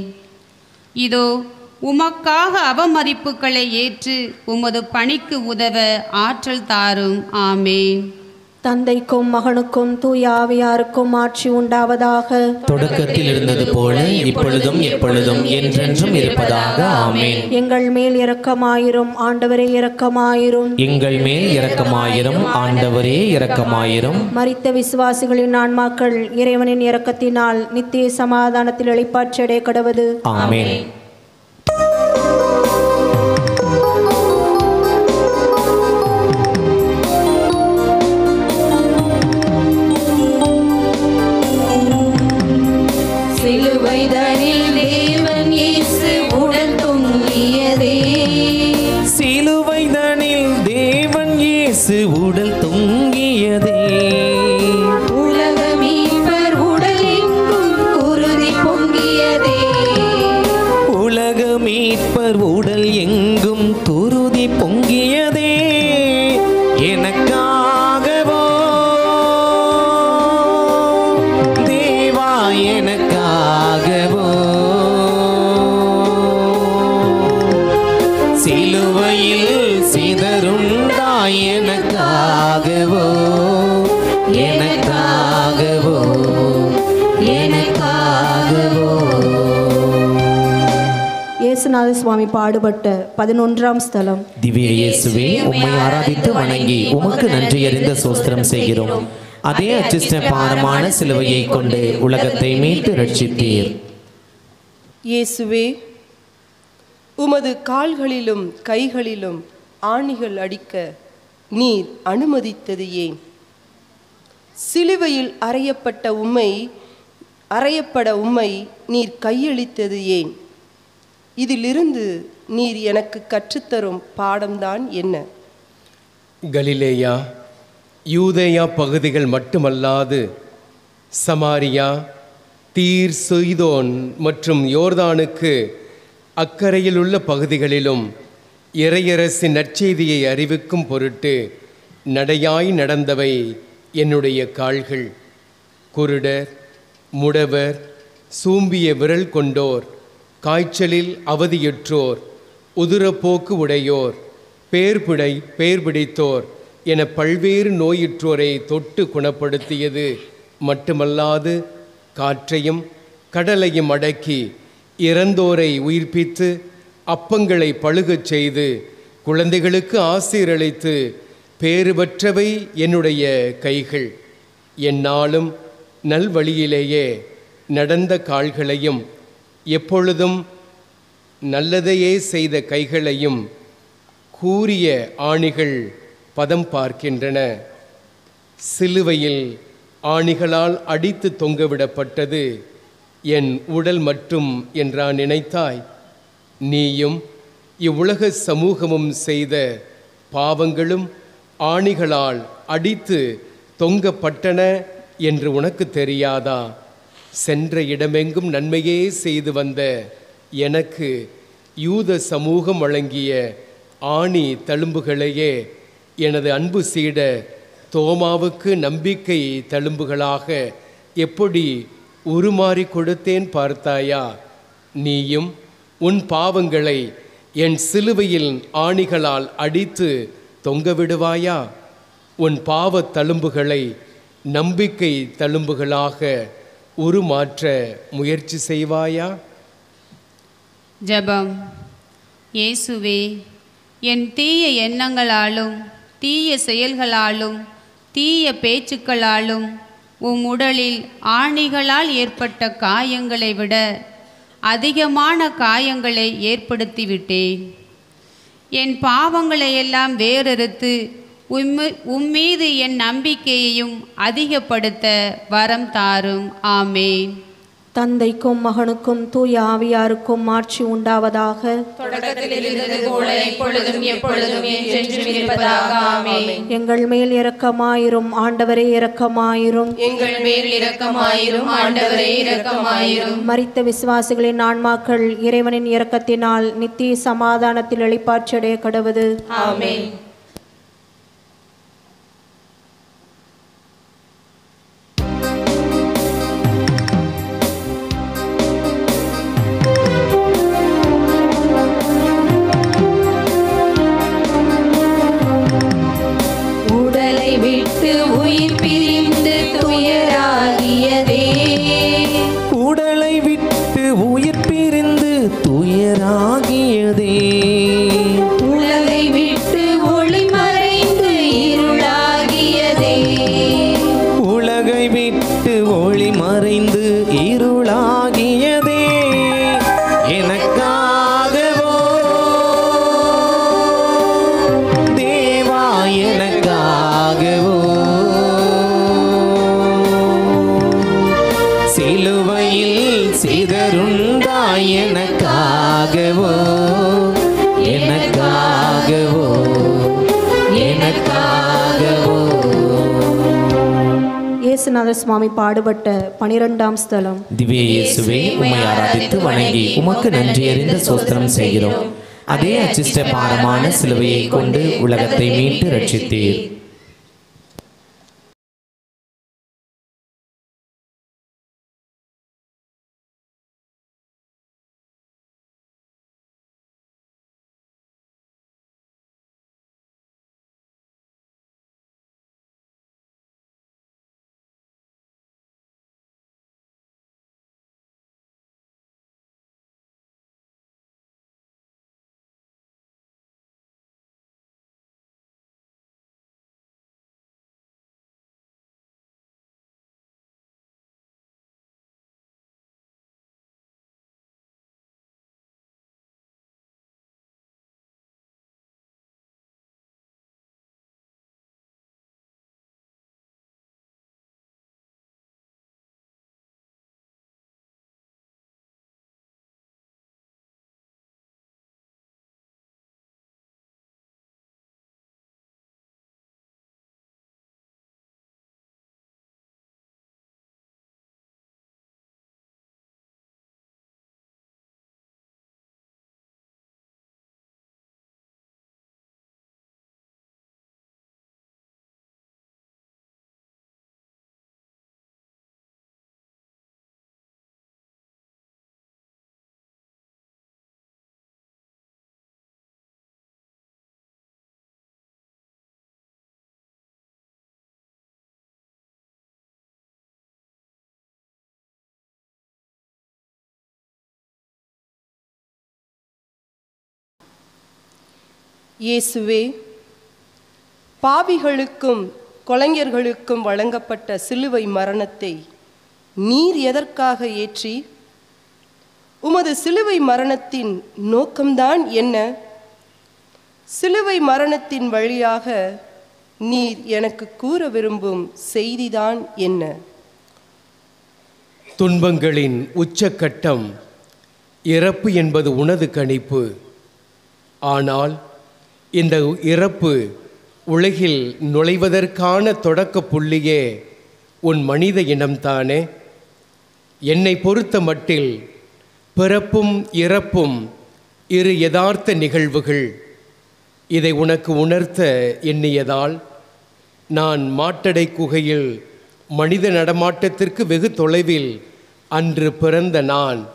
இதோ உமக்காக அவமதிப்புகளை ஏற்று உமது பணிக்கு உதவ ஆற்றல் தாரும். ஆமேன். தந்தைக்கும் மகனுக்கும் தூய ஆவியாருக்கும் ஆட்சி உண்டாவதாக. தொடக்கத்தில் இருந்தது போல இப்பொழுதும் எப்பொழுதும் என்றென்றும் இருப்பதாக. ஆமென். எங்கள் மேல் இரக்கமாயிரும் ஆண்டவரே இரக்கமாயிரும். எங்கள் மேல் இரக்கமாயிரும் ஆண்டவரே இரக்கமாயிரும். மரித்த விசுவாசிகளின் ஆன்மாக்கள் இறைவனின் இரக்கத்தினால் நித்திய சமாதானத்தில் இளைப்பாற்றடைய கடவது. ஆமென். சுவாமி பாடுபட்ட பதினொன்றாம் ஸ்தலம். திவ்ய இயேசுவே உம்மை ஆராதித்து வணங்கி உமக்கு நன்றி அறிந்த சோஸ்திரம் செய்கிறோம். அதே அச்சிஷ்ட பாரமான சிலுவையை கொண்டு உலகத்தை மீட்டு ரட்சித்தீர் இயேசுவே உமது கால்களிலும் கைகளிலும் ஆணிகள் அடிக்க நீர் அனுமதித்தது ஏன்? சிலுவையில் அறையப்பட்ட உம்மை அறையப்பட உம்மை நீர் கையளித்தது ஏன்? இதிலிருந்து நீர் எனக்கு கற்றுத்தரும் பாடம்தான் என்ன? கலிலேயா யூதேயா பகுதிகள் மட்டுமல்லாது சமாரியா தீர் சுய்தோன் மற்றும் யோர்தானுக்கு அக்கறையில் உள்ள பகுதிகளிலும் இறையரசின் நற்செய்தியை அறிவிக்கும் பொருட்டு நடையாய் நடந்தவை என்னுடைய கால்கள். குருடர் முடவர் சூம்பிய விரல் கொண்டோர் காய்ச்சலில் அவதியுற்றோர் உதிரப்போக்கு உடையோர் பேர் பிடை பேர் பிடித்தோர் என பல்வேறு நோயுற்றோரை தொட்டு குணப்படுத்தியது மட்டுமல்லாது காற்றையும் கடலையும் அடக்கி இறந்தோரை உயிர்ப்பித்து அப்பங்களை பழுகச் செய்து குழந்தைகளுக்கு ஆசீரளித்து பேறுபற்றவை என்னுடைய கைகள். என்னாலும் நல்வழியிலேயே நடந்த கால்களையும் எப்பொழுதும் நல்லதையே செய்த கைகளையும் கூறிய ஆணிகள் பதம் பார்க்கின்றன. சிலுவையில் ஆணிகளால் அடித்து தொங்கவிடப்பட்டது. என் உடல் மட்டும் என்றா நினைத்தாய். நீயும் இவ்வுலக சமூகமும் செய்த பாவங்களும் ஆணிகளால் அடித்து தொங்கப்பட்டன என்று உனக்கு தெரியாதா? சென்ற இடமெங்கும் நன்மையே செய்து வந்த எனக்கு யூத சமூகம் வழங்கிய ஆணி தழும்புகளையே எனது அன்பு சீட தோமாவுக்கு நம்பிக்கை தழும்புகளாக எப்படி உருமாறி கொடுத்தேன் பார்த்தாயா? நீயும் உன் பாவங்களை என் சிலுவையில் ஆணிகளால் அடித்து தொங்கவிடுவாயா உன் பாவத் தழும்புகளை நம்பிக்கை தழும்புகளாக உருமாற்ற முயற்சி செய்வாயா? ஜெபம். இயேசுவே என் தீய எண்ணங்களாலும் தீய செயல்களாலும் தீய பேச்சுக்களாலும் உம் உடலில் ஆணிகளால் ஏற்பட்ட காயங்களை விட அதிகமான காயங்களை ஏற்படுத்திவிட்டேன். என் பாவங்களை எல்லாம் வேறறுத்து உம்மீது என் நம்பிக்கையையும் அதிகப்படுத்த வரம் தாரும். ஆமேன். தந்தைக்கும் மகனுக்கும் தூய ஆவியாருக்கும் ஆட்சி உண்டாவதாக. தொடக்கத்தில் இருந்தது போல இப்பொழுதும் எப்பொழுதும் என்றென்றும் இருப்பதாக. ஆமென். எங்கள் மேல் இரக்கமாயிரும் ஆண்டவரே இரக்கமாயிரும். எங்கள் மேல் இரக்கமாயிரும் ஆண்டவரே இரக்கமாயிரும். மரித்த விசுவாசிகளின் ஆன்மாக்கள் இறைவனின் இரக்கத்தினால் நித்திய சமாதானத்தில் எளிப்பாற்றடைய கடவுது. ஆமென். சுவாமி பாடுபட்ட பனிரெண்டாம் ஸ்தலம். திவ்ய இயேசுவே உம்மை ஆராதித்து வணங்கி உமக்கு நன்றி அறிந்த சோஸ்திரம் செய்கிறோம். அதே அச்சிஷ்ட பாரமான சிலுவையை கொண்டு உலகத்தை மீட்டு ரட்சித்தீர். இயேசுவே பாவிகளுக்கும் கொலைஞர்களுக்கும் வழங்கப்பட்ட சிலுவை மரணத்தை நீர் எதற்காக ஏற்றி? உமது சிலுவை மரணத்தின் நோக்கம்தான் என்ன? சிலுவை மரணத்தின் வழியாக நீர் எனக்கு கூற விரும்பும் செய்திதான் என்ன? துன்பங்களின் உச்சக்கட்டம் இறப்பு என்பது உனது கணிப்பு. ஆனால் இந்த இறப்பு உலகில் நுழைவதற்கான தொடக்க புள்ளியே உன் மனித இனம்தானே? என்னை பொறுத்த மட்டில் பிறப்பும் இறப்பும் இரு யதார்த்த நிகழ்வுகள். இதை உனக்கு உணர்த்த எண்ணியதால் நான் மாட்டடை குகையில் மனித நடமாட்டத்திற்கு வெகு தொலைவில் அன்று பிறந்த நான்.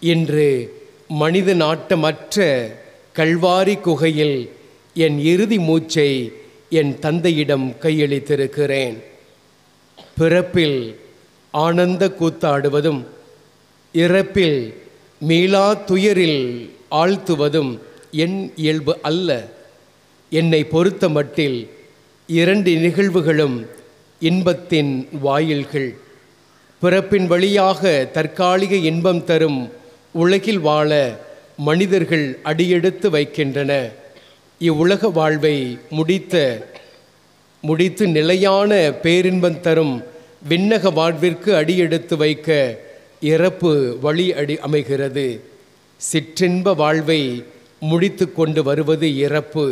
இன்று மனித நாட்டமற்ற கல்வாரி குகையில் என் இறுதி மூச்சை என் தந்தையிடம் கையளித்திருக்கிறேன். பிறப்பில் ஆனந்த கூத்தாடுவதும் இறப்பில் மீளா துயரில் ஆழ்த்துவதும் என் இயல்பு அல்ல. என்னை பொறுத்த மட்டில் இரண்டு நிகழ்வுகளும் இன்பத்தின் வாயில்கள். பிறப்பின் வழியாக தற்காலிக இன்பம் தரும் உலகில் வாழ மனிதர்கள் அடியெடுத்து வைக்கின்றன. இவ்வுலக வாழ்வை முடித்த முடித்து நிலையான பேரின்பம் தரும் விண்ணக வாழ்விற்கு அடியெடுத்து வைக்க இறப்பு வழி அடி அமைகிறது. சிற்றின்ப வாழ்வை முடித்து கொண்டு வருவது இறப்பு.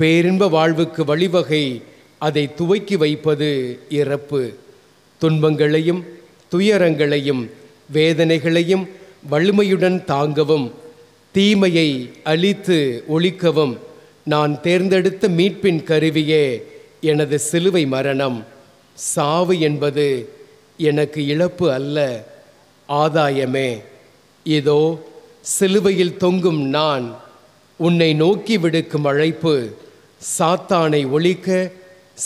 பேரின்ப வாழ்வுக்கு வழிவகை அதை துவக்கி வைப்பது இறப்பு. துன்பங்களையும் துயரங்களையும் வேதனைகளையும் வலிமையுடன் தாங்கவும் தீமையை அழித்து ஒழிக்கவும் நான் தேர்ந்தெடுத்த மீட்பின் கருவியே எனது சிலுவை மரணம். சாவு என்பது எனக்கு இழப்பு அல்ல. ஆதாயமே. இதோ சிலுவையில் தொங்கும் நான் உன்னை நோக்கி விடுக்கும் அழைப்பு. சாத்தானை ஒழிக்க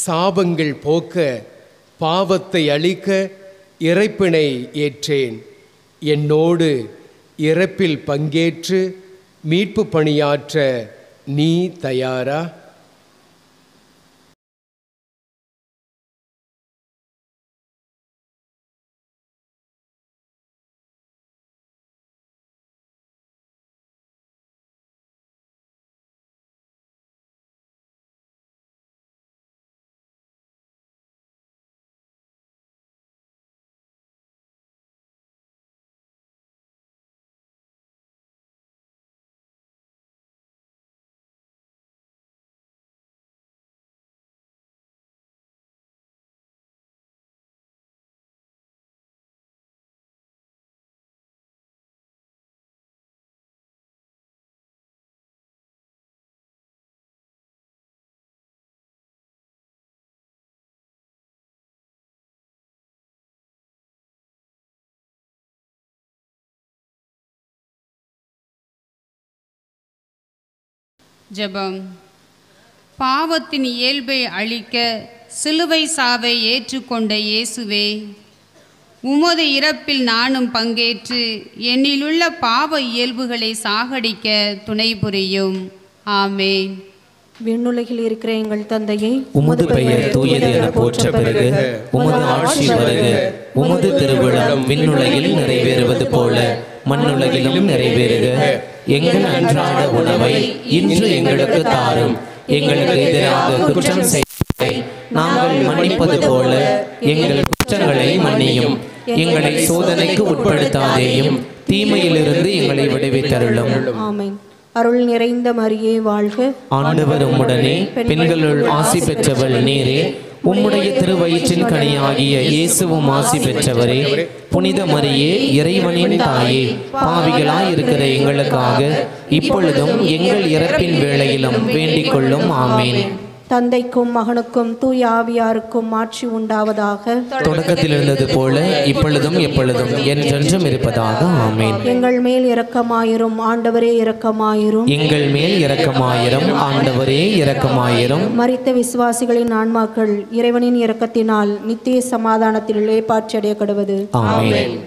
சாபங்கள் போக்க பாவத்தை அழிக்க இறைப்பினை ஏற்றேன். என்னோடு இறப்பில் பங்கேற்று மீட்பு பணியாற்ற நீ தயாரா ஜெபம். பாவத்தின் இயல்பை அழிக்க சிலுவை சாவை ஏற்றுக்கொண்ட இயேசுவே உமது இறப்பில் நானும் பங்கேற்று என்னிலுள்ள பாவ இயல்புகளை சாகடிக்க துணை புரியும். ஆமேன். விண்ணுலகில் இருக்கிற எங்கள் தந்தையை உமது பெயர் தூயது என போற்ற பிறகு உமது ஆட்சி வருக. உமது திருவிழம் விண்ணுலகில் நிறைவேறுவது போல மண்ணுலகிலும் நிறைவேறுக. எங்கள் அன்றாட உணவை இன்று எங்களுக்கு தாரும். எங்களுக்கு எதிராக குற்றம் செய்ய நாங்கள் மன்னிப்பது போல எங்கள் குற்றங்களை மன்னியும். எங்களை சோதனைக்கு உட்படுத்தாதேயும் தீமையிலிருந்து எங்களை விடுவித்தருளும். ஆமென். அருள் நிறைந்த மரியே வாழ்க. ஆண்டவர் உம்முடனே பெண்களுள் ஆசி பெற்றவள் நீரே. உம்முடைய திருவயிற்றின் கனியாகிய இயேசுவும் ஆசி பெற்றவரே புனித மரியே இறைவனின் தாயே பாவிகளாய் இருக்கிற எங்களுக்காக இப்பொழுதும் எங்கள் இறப்பின் வேளையிலும் வேண்டிக் கொள்ளும். ஆமேன். தந்தைக்கும் மகனுக்கும் தூய ஆவியாருக்கும் ஆட்சி உண்டாவதாக. தொடக்கத்தில் இருந்தது போல இப்பொழுதும் எப்பொழுதும் என்றென்றும் இருப்பதாக. ஆமேன். எங்கள் மேல் இரக்கமாயிரும் ஆண்டவரே இரக்கமாயிரும். எங்கள் மேல் இரக்கமாயிரம் ஆண்டவரே இரக்கமாயிரம். மரித்த விசுவாசிகளின் ஆன்மாக்கள் இறைவனின் இரக்கத்தினால் நித்திய சமாதானத்தில் இளைப்பாற்றடைய கடுவது ஆமேன்.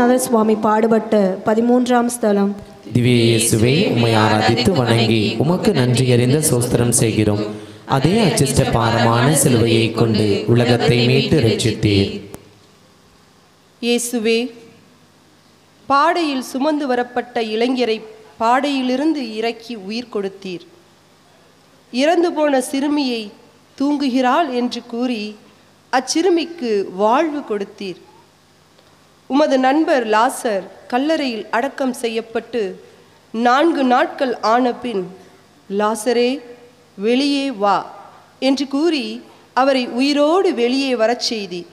இயேசுநாதர் சுவாமி பாடுபட்ட பதிமூன்றாம் ஸ்தலம். திவ்ய இயேசுவே உம்மை ஆராதித்து வணங்கி உமக்கு நன்றி அறிந்த சோஸ்திரம் செய்கிறோம். அதே அச்சிஷ்ட பாரமான சிலுவையை கொண்டு உலகத்தை மீட்டு ரட்சித்தீர். இயேசுவே பாடையில் சுமந்து வரப்பட்ட இளைஞரை பாடையிலிருந்து இறக்கி உயிர் கொடுத்தீர். இறந்து போன சிறுமியை தூங்குகிறாள் என்று கூறி அச்சிறுமிக்கு வாழ்வு கொடுத்தீர். உமது நண்பர் லாசர் கல்லறையில் அடக்கம் செய்யப்பட்டு நான்கு நாட்கள் ஆனபின் லாசரே வெளியே வா என்று கூறி அவரை உயிரோடு வெளியே வரச் செய்தி.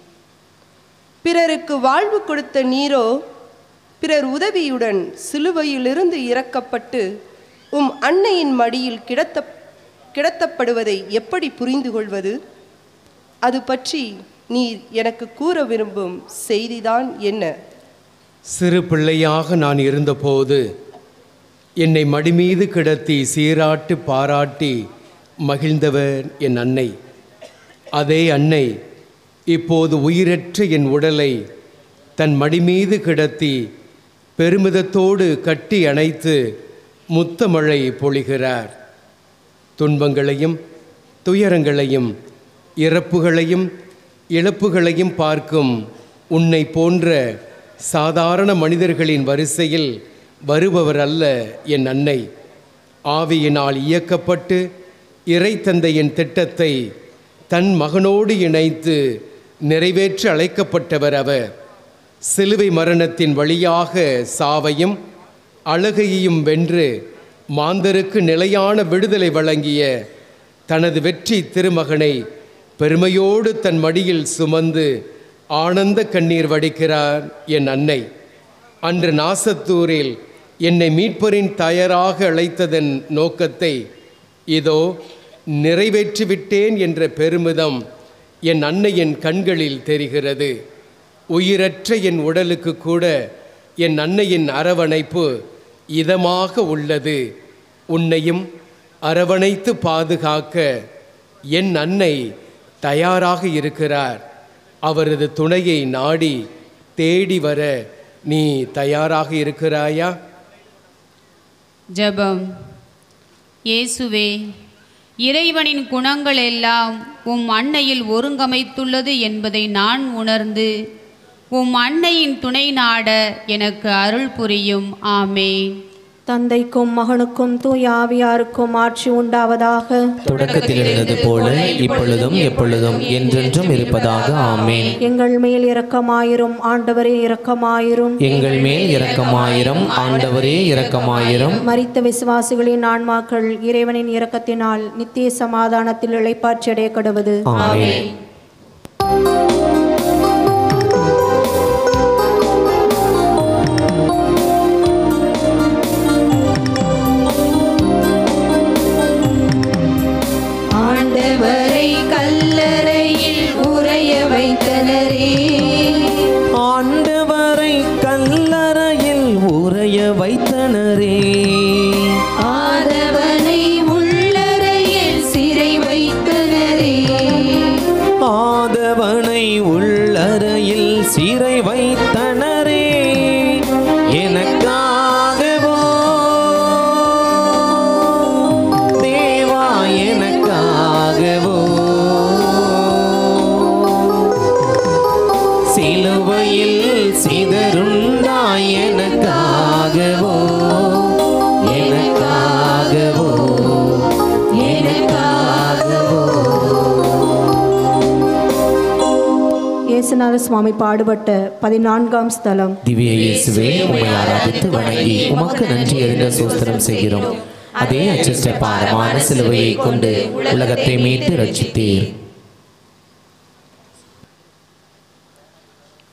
பிறருக்கு வாழ்வு கொடுத்த நீரோ பிறர் உதவியுடன் சிலுவையிலிருந்து இறக்கப்பட்டு உம் அன்னையின் மடியில் கிடத்த கிடத்தப்படுவதை எப்படி புரிந்து கொள்வது அது பற்றி நீர் எனக்கு கூற விரும்பும் செய்திதான் என்ன? சிறு பிள்ளையாக நான் இருந்தபோது என்னை மடிமீது கிடத்தி சீராட்டு பாராட்டி மகிழ்ந்தவர் என் அன்னை. அதே அன்னை இப்போது உயிரற்ற என் உடலை தன் மடிமீது கிடத்தி பெருமிதத்தோடு கட்டி அணைத்து முத்தமழை பொழிகிறார். துன்பங்களையும் துயரங்களையும் இறப்புகளையும் இழப்புகளையும் பார்க்கும் உன்னை போன்ற சாதாரண மனிதர்களின் வரிசையில் வருபவர் அல்ல என் அன்னை. ஆவியினால் இயக்கப்பட்டு இறை தந்தையின் திட்டத்தை தன் மகனோடு இணைத்து நிறைவேற்ற அழைக்கப்பட்டவர் அவர். சிலுவை மரணத்தின் வழியாக சாவையும் அழுகையையும் வென்று மாந்தருக்கு நிலையான விடுதலை வழங்கிய தனது வெற்றி திருமகனை பெருமையோடு தன் மடியில் சுமந்து ஆனந்த கண்ணீர் வடிக்கிறார் என் அன்னை. அன்று நாசத்தூரில் என்னை மீட்பரின் தயாராக அழைத்ததன் நோக்கத்தை இதோ நிறைவேற்றிவிட்டேன் என்ற பெருமிதம் என் அன்னையின் கண்களில் தெரிகிறது. உயிரற்ற என் உடலுக்கு கூட என் அன்னையின் அரவணைப்பு இதமாக உள்ளது. உன்னையும் அரவணைத்து பாதுகாக்க என் அன்னை தயாராக இருக்கிறார். அவரது துணையை நாடி தேடி வர நீ தயாராக இருக்கிறாயா? ஜெபம். இயேசுவே இறைவனின் குணங்கள் எல்லாம் உம் அன்னையில் ஒருங்கமைத்துள்ளது என்பதை நான் உணர்ந்து உம் அன்னையின் துணை நாட எனக்கு அருள் புரியும். ஆமே தந்தைக்கும் மகனுக்கும் தூய ஆவியாருக்கும் ஆட்சி உண்டாவதாக. தொடக்கத்தில் இருந்தது போல இப்பொழுதும் எப்பொழுதும் என்றென்றும் இருப்பதாக. ஆமேன். எங்கள் மேல் இரக்கமாயிரும் ஆண்டவரே இரக்கமாயிரும். எங்கள் மேல் இரக்கமாயிரம் ஆண்டவரே இரக்கமாயிரம். மரித்த விசுவாசிகளின் ஆன்மாக்கள் இறைவனின் இரக்கத்தினால் நித்திய சமாதானத்தில் இளைப்பாற்றடைய கடுவது. ஆமென். சுவாமி பாடுபட்ட பதினான்காம் ஸ்தலம். திவ்ய இயேசுவே உம்மை ஆராதித்து வணங்கி உமக்கு நன்றி அறிந்த சோஸ்திரம் செய்கிறோம். அதே அச்சிஷ்ட பாரமான சிலுவையை கொண்டு உலகத்தை மீட்டு ரட்சித்தீர்.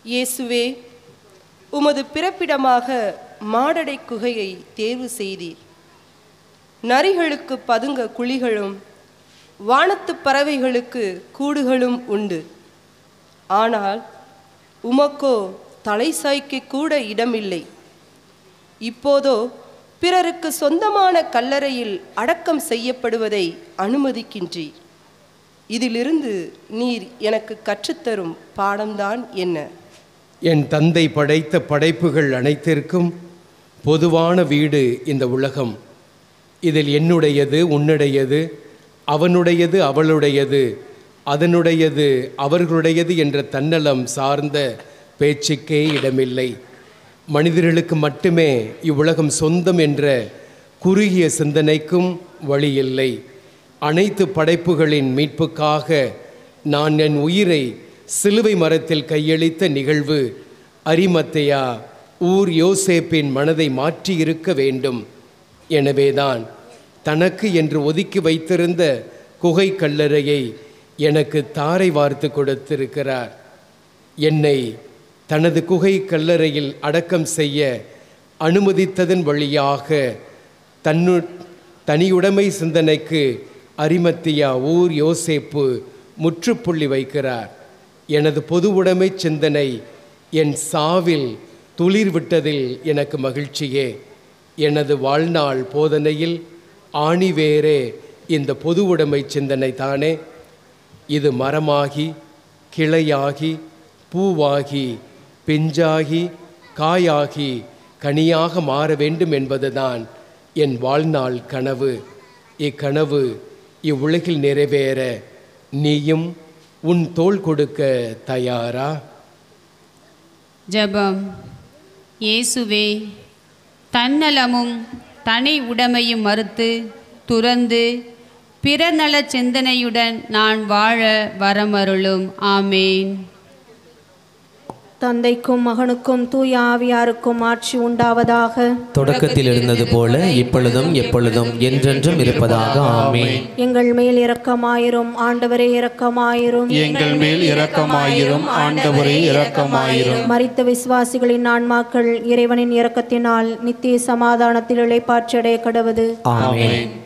இயேசுவே உமது பிறப்பிடமாக மாடடை குகையை தேர்வு செய்தீர். நரிகளுக்கு பதுங்க குழிகளும் வானத்துப் பறவைகளுக்கு கூடுகளும் உண்டு. ஆனால் உமக்கோ தலை சாய்க்கு கூட இடமில்லை. இப்போதோ பிறருக்கு சொந்தமான கல்லறையில் அடக்கம் செய்யப்படுவதை அனுமதிக்கின்றீர். இதிலிருந்து நீர் எனக்கு கற்றுத்தரும் பாடம்தான் என்ன? என் தந்தை படைத்த படைப்புகள் அனைத்திற்கும் பொதுவான வீடு இந்த உலகம். இதில் என்னுடையது உன்னுடையது அவனுடையது அவளுடையது. அதனுடையது அவர்களுடையது என்ற தன்னலம் சார்ந்த பேச்சுக்கே இடமில்லை. மனிதர்களுக்கு மட்டுமே இவ்வுலகம் சொந்தம் என்ற குறுகிய சிந்தனைக்கும் வழியில்லை. அனைத்து படைப்புகளின் மீட்புக்காக நான் என் உயிரை சிலுவை மரத்தில் கையளித்த நிகழ்வு அரிமத்தையா ஊர் யோசேப்பின் மனதை மாற்றியிருக்க வேண்டும். எனவேதான் தனக்கு என்று ஒதுக்கி வைத்திருந்த குகை கல்லறையை எனக்கு தாரை வார்த்து கொடுத்திருக்கிறார். என்னை தனது குகை கல்லறையில் அடக்கம் செய்ய அனுமதித்ததன் வழியாக தன்னு தனியுடைமை சிந்தனைக்கு அரிமத்தியா ஊர் யோசேப்பு முற்றுப்புள்ளி வைக்கிறார். எனது பொது உடைமை சிந்தனை என் சாவில் துளிர் விட்டதில் எனக்கு மகிழ்ச்சியே. எனது வாழ்நாள் போதனையில் ஆணிவேரே இந்த பொது உடைமை சிந்தனை தானே இது மரமாகி கிளையாகி பூவாகி பிஞ்சாகி காயாகி கனியாக மாற வேண்டும் என்பதுதான் என் வாழ்நாள் கனவு. இக்கனவு இவ்வுலகில் நிறைவேற நீயும் உன் தோல் கொடுக்க தயாரா? ஜெபம். இயேசுவே தன்னலமும் தனி உடைமையும் மறுத்து துறந்து பிறநல சிந்தனையுடன் நான் வாழ வரமருளும். ஆமேன். தந்தைக்கும் மகனுக்கும் தூய ஆவியாருக்கும் ஆட்சி உண்டாவதாக. தொடக்கத்தில் இருந்தது போல இப்பொழுதும் எப்பொழுதும் என்றென்றும் இருப்பதாக. ஆமென். எங்கள் மேல் இரக்கமாயிரும் ஆண்டவரே இரக்கமாயிரும். எங்கள் மேல் இரக்கமாயிரும் ஆண்டவரே இரக்கமாயிரும். மரித்த விசுவாசிகளின் ஆன்மாக்கள் இறைவனின் இரக்கத்தினால் நித்திய சமாதானத்தில் இளைப்பாற்றடைய கடவது. ஆமென்.